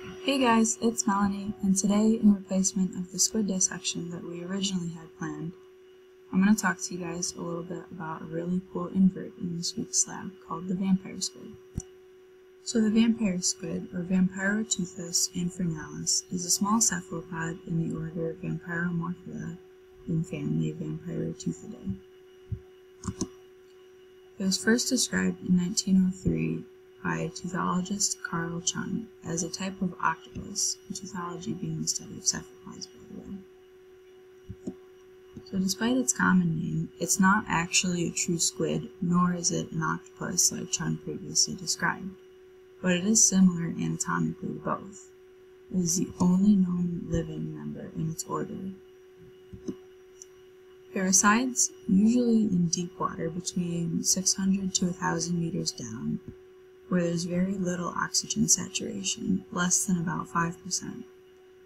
Hey guys, it's Melanie, and today, in replacement of the squid dissection that we originally had planned, I'm going to talk to you guys a little bit about a really cool invert in this week's lab called the vampire squid. So the vampire squid, or Vampyroteuthis infernalis, is a small cephalopod in the order Vampyromorpha in family Vampyroteuthidae. It was first described in 1903 by teuthologist Carl Chun as a type of octopus, teuthology being the study of cephalopods, by the way. So despite its common name, it's not actually a true squid, nor is it an octopus like Chun previously described, but it is similar anatomically to both. It is the only known living member in its order. Parasites, usually in deep water between 600 to 1,000 meters down, where there's very little oxygen saturation, less than about 5%,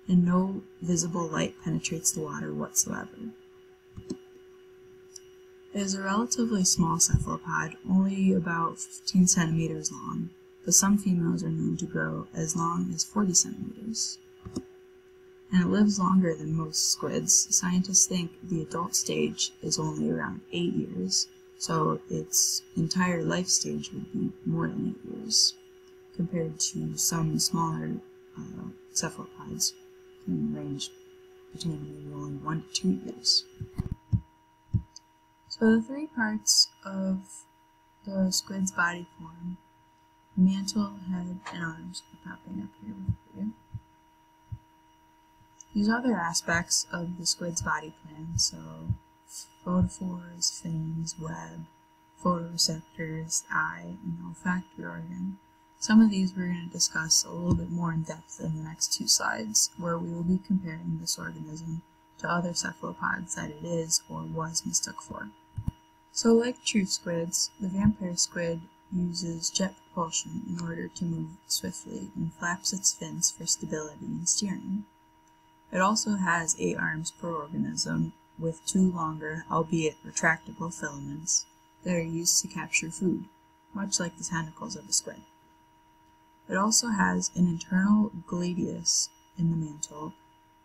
and no visible light penetrates the water whatsoever. It is a relatively small cephalopod, only about 15 centimeters long, but some females are known to grow as long as 40 centimeters. And it lives longer than most squids. Scientists think the adult stage is only around 8 years, so its entire life stage would be more than 8 years, compared to some smaller uh, cephalopods can range between maybe only 1 to 2 years. So the three parts of the squid's body form, mantle, head, and arms are popping up here for you. These other aspects of the squid's body plan, so photophores, fins, web, photoreceptors, eye, and olfactory organ. Some of these we're going to discuss a little bit more in depth in the next two slides, where we will be comparing this organism to other cephalopods that it is or was mistook for. So like true squids, the vampire squid uses jet propulsion in order to move swiftly and flaps its fins for stability and steering. It also has eight arms per organism with two longer, albeit retractable filaments that are used to capture food, much like the tentacles of a squid. It also has an internal gladius in the mantle,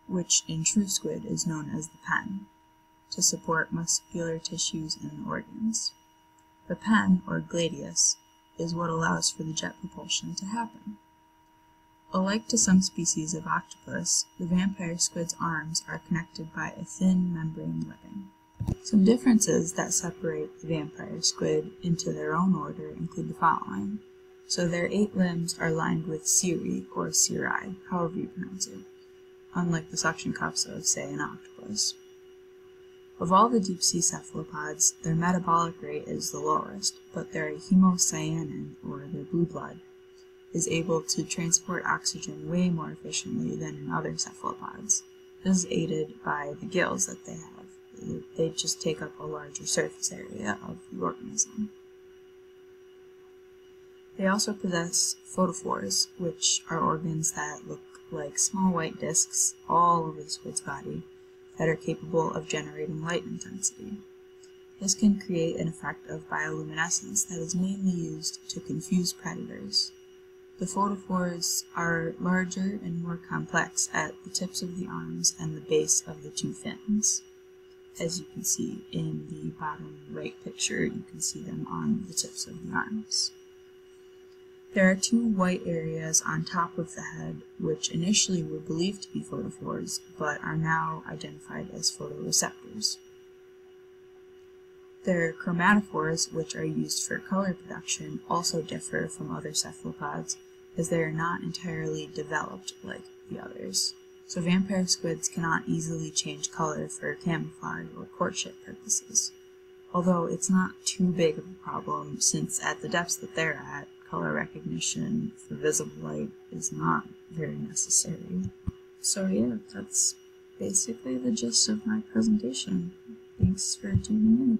which in true squid is known as the pen, to support muscular tissues and organs. The pen, or gladius, is what allows for the jet propulsion to happen. Alike to some species of octopus, the vampire squid's arms are connected by a thin membrane webbing. Some differences that separate the vampire squid into their own order include the following. So their eight limbs are lined with cirri, or cirri, however you pronounce it, unlike the suction cups of, say, an octopus. Of all the deep-sea cephalopods, their metabolic rate is the lowest, but their hemocyanin, or their blue blood, is able to transport oxygen way more efficiently than in other cephalopods. This is aided by the gills that they have. They just take up a larger surface area of the organism. They also possess photophores, which are organs that look like small white discs all over the squid's body that are capable of generating light intensity. This can create an effect of bioluminescence that is mainly used to confuse predators. The photophores are larger and more complex at the tips of the arms and the base of the two fins. As you can see in the bottom right picture, you can see them on the tips of the arms. There are two white areas on top of the head, which initially were believed to be photophores, but are now identified as photoreceptors. Their chromatophores, which are used for color production, also differ from other cephalopods as they are not entirely developed like the others. So vampire squids cannot easily change color for camouflage or courtship purposes. Although it's not too big of a problem since at the depths that they're at, color recognition for visible light is not very necessary. So yeah, that's basically the gist of my presentation. Thanks for tuning in.